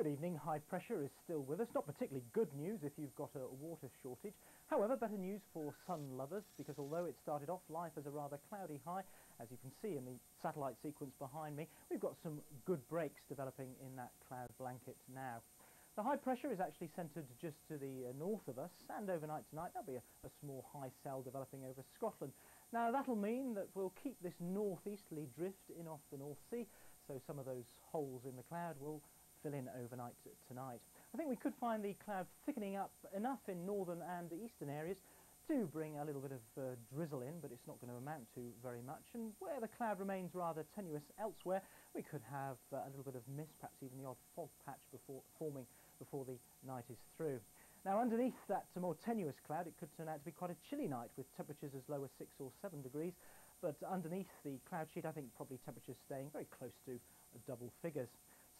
Good evening. High pressure is still with us. Not particularly good news if you've got a water shortage. However, better news for sun lovers because although it started off life as a rather cloudy high, as you can see in the satellite sequence behind me, we've got some good breaks developing in that cloud blanket now. The high pressure is actually centred just to the uh, north of us and overnight tonight there'll be a, a small high cell developing over Scotland. Now that'll mean that we'll keep this northeasterly drift in off the North Sea so some of those holes in the cloud will fill in overnight tonight. I think we could find the cloud thickening up enough in northern and eastern areas to bring a little bit of uh, drizzle in, but it's not going to amount to very much. And where the cloud remains rather tenuous elsewhere, we could have uh, a little bit of mist, perhaps even the odd fog patch before forming before the night is through. Now underneath that more tenuous cloud it could turn out to be quite a chilly night with temperatures as low as 6 or 7 degrees but underneath the cloud sheet I think probably temperatures staying very close to double figures.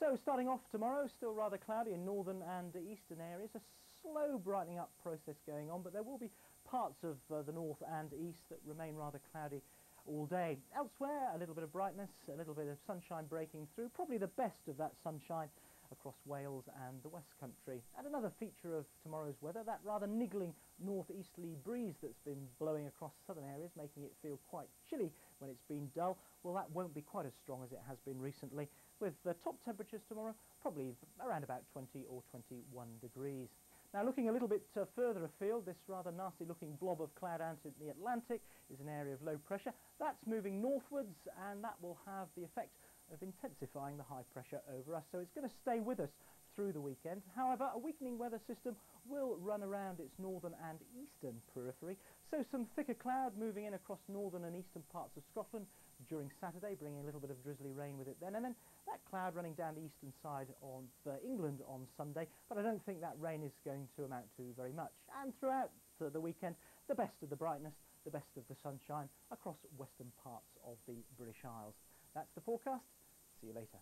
So starting off tomorrow, still rather cloudy in northern and eastern areas. A slow brightening up process going on, but there will be parts of uh, the north and east that remain rather cloudy all day. Elsewhere, a little bit of brightness, a little bit of sunshine breaking through, probably the best of that sunshine across Wales and the West Country. And another feature of tomorrow's weather, that rather niggling northeasterly breeze that's been blowing across southern areas, making it feel quite chilly when it's been dull. Well, that won't be quite as strong as it has been recently, with the top temperatures tomorrow probably around about 20 or 21 degrees. Now looking a little bit uh, further afield, this rather nasty looking blob of cloud out in the Atlantic is an area of low pressure. That's moving northwards and that will have the effect of intensifying the high pressure over us. So it's going to stay with us through the weekend. However, a weakening weather system will run around its northern and eastern periphery. So some thicker cloud moving in across northern and eastern parts of Scotland during Saturday, bringing a little bit of drizzly rain with it then. And then that cloud running down the eastern side of uh, England on Sunday. But I don't think that rain is going to amount to very much. And throughout the, the weekend, the best of the brightness, the best of the sunshine across western parts of the British Isles. That's the forecast. See you later.